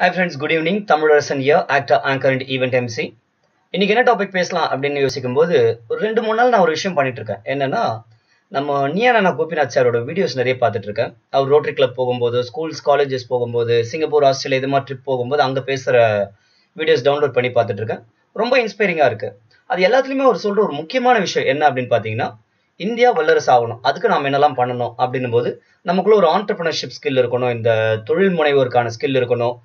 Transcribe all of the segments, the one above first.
Hi friends good evening Tamilarasan here actor anchor and event MC இன்னைக்கு என்ன topic பேசலாம் அப்படின்னு யோசிக்கும் போது ஒரு ரெண்டு மூணு நாள் நான் ஒரு விஷயம் பண்ணிட்டு இருக்கேன். என்னன்னா நம்ம நியானா கோபிநாத் சாரோட வீடியோஸ் நிறைய பார்த்துட்டு இருக்கேன். அவர் ரோட்டரி கிளப் போகும்போது ஸ்கூல்ஸ் காலேஜஸ் போகும்போது சிங்கப்பூர் ஆஸ்திரேலியா இது மாதிரி ட்ரிப் போகும்போது அங்கே பேசுகிற வீடியோஸ் டவுன்லோட் பண்ணி பார்த்துட்டு இருக்கேன். ரொம்ப இன்ஸ்பைரிங்காக இருக்கு. அது எல்லாத்துலேயுமே அவர் சொல்கிற ஒரு முக்கியமான விஷயம் என்ன அப்படின்னு பார்த்தீங்கன்னா இந்தியா வல்லரசு ஆகணும். அதுக்கு நாம் என்னெல்லாம் பண்ணணும் அப்படின்னும் போது நமக்குள்ள ஒரு ஆண்டர்பிரினர்ஷிப் ஸ்கில் இருக்கணும். இந்த தொழில் முனைவோருக்கான ஸ்கில் இருக்கணும்.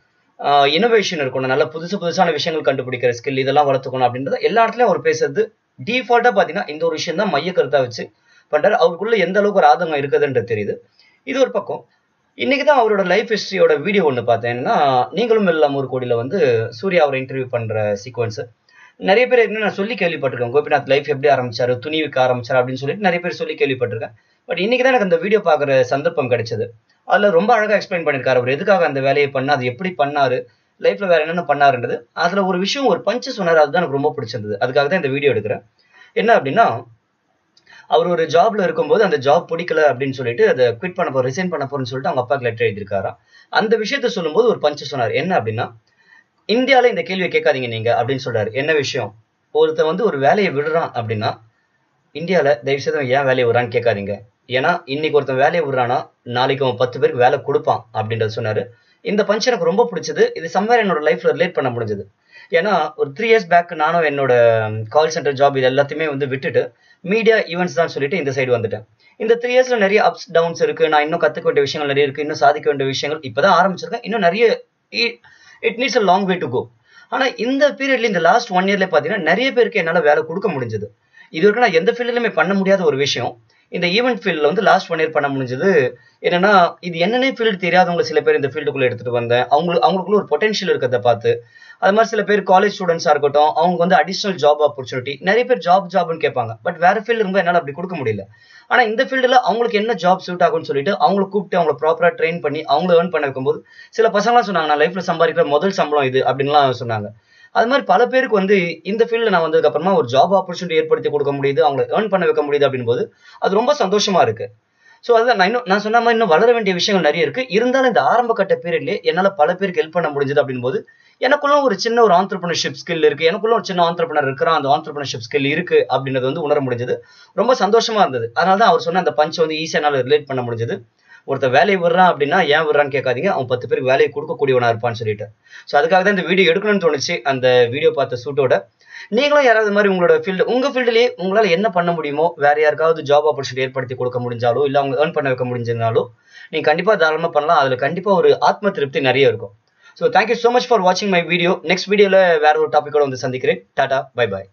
இனோவேஷன் இருக்கணும். நல்ல புதுசு புதுசான விஷயங்கள் கண்டுபிடிக்கிற ஸ்கில் இதெல்லாம் வளர்த்துக்கணும் அப்படின்றத எல்லா இடத்துலயும் அவர் பேசுறது டிஃபால்ட்டா பாத்தீங்கன்னா இந்த ஒரு விஷயம் தான் மைய கருத்தா வச்சு பண்றாரு. அவருக்குள்ள எந்த அளவுக்கு ஒரு ஆதங்கம் இருக்குதுன்றது தெரியுது. இது ஒரு பக்கம். இன்னைக்கு தான் அவரோட லைஃப் ஹிஸ்டரியோட வீடியோ ஒன்று பார்த்தேன்னா நீங்களும் எல்லாம் ஒரு கோடியில் வந்து சூர்யா அவரை இன்டர்வியூ பண்ற சீக்வன்ஸ் நிறைய பேர் என்ன நான் சொல்லி கேள்விப்பட்டிருக்கேன். கோபிநாத் லைஃப் எப்படி ஆரம்பிச்சாரு துணி ஆரம்பிச்சார் அப்படின்னு சொல்லிட்டு நிறைய பேர் சொல்லி கேள்விப்பட்டிருக்கேன். பட் இன்னைக்கு தான் எனக்கு அந்த வீடியோ பார்க்குற சந்தர்ப்பம் கிடைச்சது. அதில் ரொம்ப அழகாக எக்ஸ்பிளைன் பண்ணியிருக்காரு அவர். எதுக்காக அந்த வேலையை பண்ண அது எப்படி பண்ணாரு? லைஃப்பில் வேறு என்னென்ன பண்ணாருன்றது. அதில் ஒரு விஷயம் ஒரு பஞ்சு சொன்னார். அதுதான் எனக்கு ரொம்ப பிடிச்சிருந்தது. அதுக்காக தான் இந்த வீடியோ எடுக்கிறேன். என்ன அப்படின்னா அவர் ஒரு ஜாப்ல இருக்கும்போது அந்த ஜாப் பிடிக்கல அப்படின்னு சொல்லிட்டு அதை குவிட் பண்ண போற ரிசைன் பண்ண போறேன்னு சொல்லிட்டு அவங்க அப்பாவுக்கு லெட்டர் எழுதியிருக்காராம். அந்த விஷயத்த சொல்லும்போது ஒரு பஞ்சு சொன்னார். என்ன அப்படின்னா இந்தியாவில் இந்த கேள்வியை கேட்காதீங்க நீங்க அப்படின்னு சொல்றாரு. என்ன விஷயம்? ஒருத்தன் வந்து ஒரு வேலையை விடுறான் அப்படின்னா இந்தியாவில் தயவு செய்து ஏன் வேலையை விடுறான்னு கேட்காதீங்க. ஏன்னா இன்னைக்கு ஒருத்தன் வேலையை விடுறானா நாளைக்கு அவன் பத்து பேருக்கு வேலை கொடுப்பான் அப்படின்றது சொன்னார். இந்த பஞ்ச் எனக்கு ரொம்ப பிடிச்சது. இது சம்வேர் என்னோட லைஃப்ல ரிலேட் பண்ண முடிஞ்சது. ஏன்னா ஒரு த்ரீ இயர்ஸ் பேக் நானும் என்னோட கால் சென்டர் ஜாப் இது எல்லாத்தையுமே வந்து விட்டுட்டு மீடியா ஈவெண்ட்ஸ் தான் சொல்லிட்டு இந்த சைடு வந்துட்டேன். இந்த த்ரீ இயர்ஸ்ல நிறைய அப்ஸ் டவுன்ஸ் இருக்கு. நான் இன்னும் கத்துக்க வேண்டிய விஷயங்கள் நிறைய இருக்கு. இன்னும் சாதிக்க வேண்டிய விஷயங்கள் இப்பதான் ஆரம்பிச்சிருக்கேன். இன்னும் நிறைய it needs a long way to go ஆனா இந்த பீரியட்ல இந்த லாஸ்ட் ஒன் இயர்ல பாத்தீங்கன்னா நிறைய பேருக்கு என்னால வேலை கொடுக்க முடிஞ்சது. இது வரைக்கும் நான் எந்த ஃபீல்டுலையுமே பண்ண முடியாத ஒரு விஷயம். இந்த ஈவெண்ட் ஃபீல்டில் வந்து லாஸ்ட் ஒன் இயர் பண்ண முடிஞ்சது. என்னன்னா இது என்னென்ன ஃபீல்டு தெரியாதவங்க சில பேர் இந்த ஃபீல்டுக்குள்ளே எடுத்துகிட்டு வந்தேன். அவங்களுக்கு அவங்களுக்குள்ள ஒரு பொட்டன்ஷியல் இருக்கிறத பார்த்து. அது மாதிரி சில பேர் காலேஜ் ஸ்டூடெண்ட்ஸாக இருக்கட்டும் அவங்க வந்து அடிஷனல் ஜாப் ஆப்பர்ச்சுனிட்டி நிறைய பேர் ஜாப் ஜாப்னு கேட்பாங்க. பட் வேற ஃபீல்டு ரொம்ப என்னால் அப்படி கொடுக்க முடியல. ஆனால் இந்த ஃபீல்டில் அவங்களுக்கு என்ன ஜாப் சூட் ஆகும்னு சொல்லிட்டு அவங்களை கூப்பிட்டு அவங்களை ப்ராப்பராக ட்ரெயின் பண்ணி அவங்கள ஏர்ன் பண்ண வைக்கும்போது சில பசங்களாம் சொன்னாங்க நான் லைஃப்பில் சம்பாதிக்கிற முதல் சம்பளம் இது அப்படின்லாம் சொன்னாங்க. அது மாதிரி பல பேருக்கு வந்து இந்த ஃபீல்டில் நான் வந்ததுக்கு அப்புறமா ஒரு ஜாப் ஆப்பர்ச்சுனிட்டி ஏற்படுத்தி கொடுக்க முடியுது அவங்களை ஏர்ன் பண்ண வைக்க முடியுது அப்படின்போது அது ரொம்ப சந்தோஷமா இருக்கு. ஸோ அதுதான் நான் இன்னும் நான் சொன்ன மாதிரி இன்னும் வளர வேண்டிய விஷயங்கள் நிறைய இருக்கு. இருந்தாலும் இந்த ஆரம்ப கட்ட பீரியட்லேயே என்னால் பல பேருக்கு ஹெல்ப் பண்ண முடிஞ்சது அப்படின்போது எனக்குள்ள ஒரு சின்ன ஒரு ஆண்டர்பிரினர்ஷிப் ஸ்கில் இருக்கு. எனக்குள்ள ஒரு சின்ன ஆண்டர்பிரினர் இருக்கிறான் அந்த ஆண்டர்பிரினர்ஷிப் ஸ்கில் இருக்கு அப்படின்றது வந்து உணர முடிஞ்சது. ரொம்ப சந்தோஷமா இருந்தது. அதனால தான் அவர் சொன்ன அந்த பஞ்ச் வந்து ஈஸியாக ரிலேட் பண்ண முடிஞ்சது. ஒருத்தர் வேலையை விடுறான் அப்படின்னா ஏன் விடுறான்னு கேட்காதீங்க. அவன் பத்து பேருக்கு வேலையை கொடுக்கக்கூடியவனா இருப்பான்னு சொல்லிட்டு. ஸோ அதுக்காக தான் இந்த வீடியோ எடுக்கணும்னு தோணுச்சு. அந்த வீடியோ பார்த்த சூட்டோட. நீங்களும் யாராவது மாதிரி உங்களோட ஃபீல்டு உங்கள் ஃபீல்டுலேயே உங்களால் என்ன பண்ண முடியுமோ வேறு யாருக்காவது ஜாப் ஆப்பர்ச்சுனிட்டி ஏற்படுத்தி கொடுக்க முடிஞ்சாலோ இல்லை அவங்க ஏர்ன் பண்ண வைக்க முடிஞ்சிருந்தாலோ நீங்கள் கண்டிப்பாக தாராளமாக பண்ணலாம். அதில் கண்டிப்பாக ஒரு ஆத்ம திருப்தி நிறைய இருக்கும். So thank you so much for வாட்சிங் மை வீடியோ நெக்ஸ்ட் வீடியோவில் வேற ஒரு டாப்பிக்கோட வந்து சந்திக்கிறேன். Tata bye bye